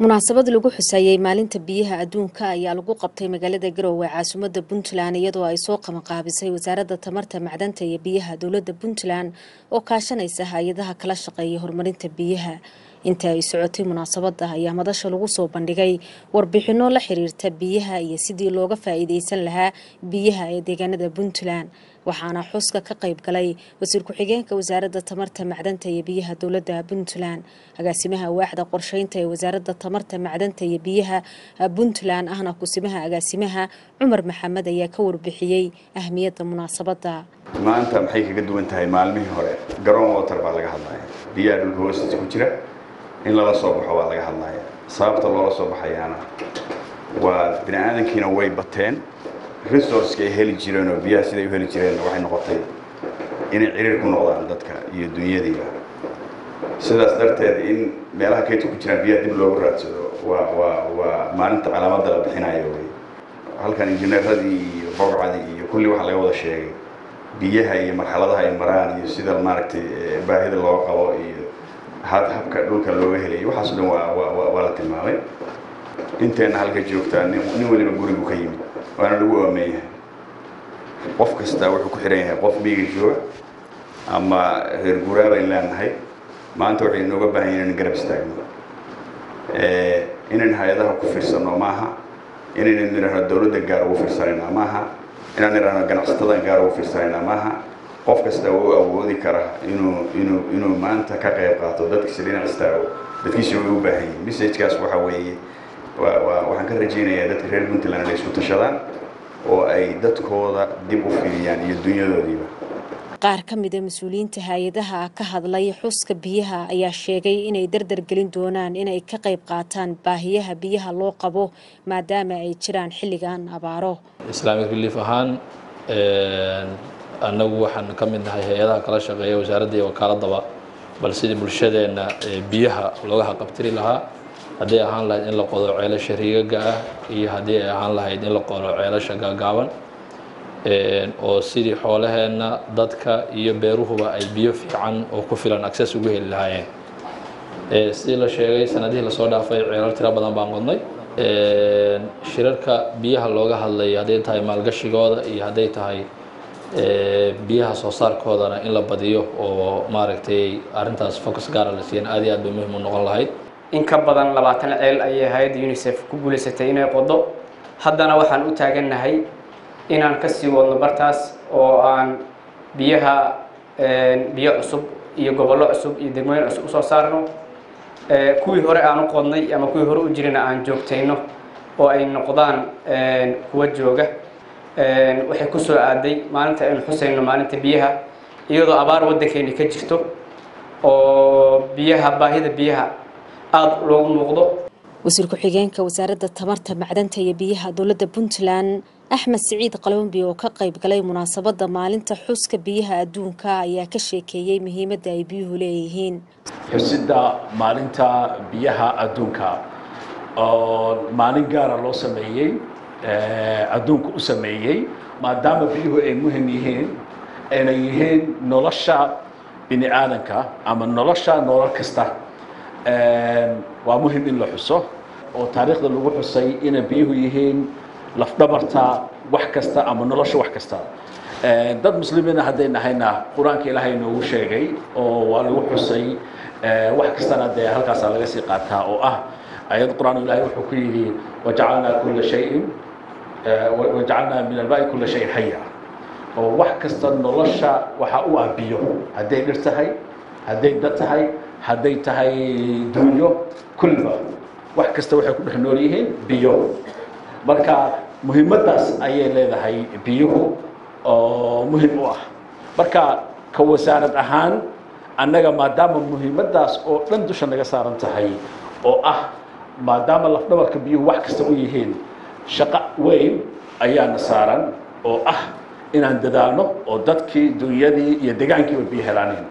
munaasabad lagu xuseeyey maalinta biyaha adduunka ayaa lagu qabtay magaalada garowe caasimadda puntland iyadoo ay soo qabanqaabisay wasaaradda tamarta macdanta iyo biyaha dowladda puntland oo kaashanaysa hay'adaha kala shaqeeya horumarinta biyaha inta ay socotay munaasabada ayaa madasha lagu soo bandhigay warbixino la xiriirta biyaha iyo sidii looga faa-iideysan lahaa biyaha ee deegaanada puntland waxaana xuska ka qayb galay wasiir ku-xigeenka wasaaradda tamarta macdanta iyo biyaha dowladda puntland. Agaasimaha waaxda qorsheynta ee wasaaradda tamarta macdanta iyo biyaha puntland ahna kusimaha agaasimaha cumar maxamed ayaa ka warbixiyey ahmiyadda munaasabada. Maanta maxay kaga duwan tahay maalmihii hore? Garoon water baa laga hadlaya. Biyaha dhulka hoostiisa ku jira in lala soo baxo waa laga hadlaya sababta loola soo baxayaana waa bini aadankiina way bateen resourceka ay heli jireen oo biyaha siday u heli jireen waxay noqotay inay ciriir ku noqdaan dadka iyo dunyadiiba. Sidaas darteed in meelaha kaydka ku jiraan biyaha dib loogu raadsado waa waa waa maalinta calaamada la bixinayo wey halkan injineeradii iyo bowcadii iyo kulli waxaa laga wada sheegay biyaha iyo marxaladaha ay maraan iyo sida maaragtay baahida loo qabo iyo habka dhulka looga helayo waxaaso dhan waa la tilmaamay. Inteenna halka joogtaa nin waliba gurigu ka yimid waana lagu oomen yahay qof kastaa wuxuu ku xihan yahay qof miiga jooga ama reer guuraa bayn leenahay maanta waxay inooga baahan yahin inan garab istaagno inaynu hay'adaha ku fiirsanno maaha inaynu nidhaahno dowladda gaar ugu fiirsanayna maaha inaan nidhaahno ganacsatada gaar ugu fiirsanayna maaha qof kasta wuu awoodi kara inuu inuu inuu maanta ka qayb qaato dadkiisa dhinac istaago dadkiisa way u baahan yihiin messagekaas waxa weeye waa waa waxaan ka rajaynayaa dadka reer puntland inay isu tashadaan oo ay dadkooda dib u fidiyaan iyo dunyadoodiiba qaar ka mida mas'uuliyiinta hay'adaha ka hadlay xuska biyaha ayaa sheegay inay dardar gelin doonaan inay ka qayb qaataan baahiyaha biyaha loo qabo maadaama ay jiraan xilligan abaaro. Islaamic relief ahaan annagu waxaan ka mid nahay hay'adaha kala shaqeeya wasaaradda iyo wakaaladaba bal sidii bulshadeenna biyaha looga haqabtiri lahaa haddii ahaan lahayd in la qodo ceelasha riigaga ah iyo haddii ay ahaan lahayd in la qodo ceelasha gaagaaban oo sidii xoolaheenna dadka iyo beeruhuba ay biyo fiican oo ku filan access ugu heli lahaayeen. Sidii la sheegay sanadihii la soo dhaafay ceelal tiro badan baan qodnay. Shirarka biyaha looga hadlay hadday tahay maalgashigooda iyo hadday tahay biyaha soo saarkoodana in la badiyo oo maaragtay arrintaas focus gaara la siiyan aad iyo aad bay muhiim u noqon lahayd. In ka badan labaatan ceel ayay ahayd unisef ku guulaysatay inay qodo. Haddana waxaan u taagannahay inaan ka sii wadno bartaas oo aan biyaha biyo cusub iyo gobollo cusub iyo degmooyin cusub u soo saarno. Kuwii hore aan u qodnay ama kuwii hore u jirina aan joogtayno oo ay noqdaan kuwa jooga waxay ku soo aaday maalinta aynu xusayno maalinta biyaha iyadoo abaar waddankeeni ka jirto oo biyaha baahida biyaha aada loogu muuqdo. Wasiir ku-xigeenka wasaaradda tamarta macdanta iyo biyaha dowladda puntland axmed siciid qalombi oo ka qayb galay munaasabadda maalinta xuska biyaha adduunka ayaa ka sheekeeyey muhiimadda ay biyuhu leeyihiin. Xusidda maalinta biyaha adduunka oo maalin gaara loo sameeyey آه، أدونك أسميهي ما دام بيه مهم يهين أنا يهين نلاشا بني آدمك. أما نلاشا نلاكستا ومهم إن لحصه وتاريخ اللوح الصي إن بيه يهين لفدبرتا وحكستا أما نلاشا وحكستا. داد مسلمين هذين هينا قرآن كي لهين وشيعي أو اللوح الصي آه، وحكستا ده هالكسر لجسي قاتها أو أه أيضا قرآن الله وحكيه. وجعلنا كل شيء wajacalnaa min albaai kulla shayin xaya oo wax kasta nolosha waxaa u ah biyo hadday dhir tahay hadday dad tahay hadday tahay dunyo kulliba. Wax kasta waxay ku dhex nool yihiin biyo. Marka muhiimaddaas ayay leedahay biyuhu oo muhiim u ah. Marka ka wasaarad ahaan annaga maadaama muhiimaddaas oo dhan dusha naga saaran tahay oo ah maadaama lafdhabarka biyuhu wax kasta u yihiin shaqo weyn ayaana saaran oo ah inaan dadaalno oo dadkii dunyadii iyo degaankiiba biyo helaaneen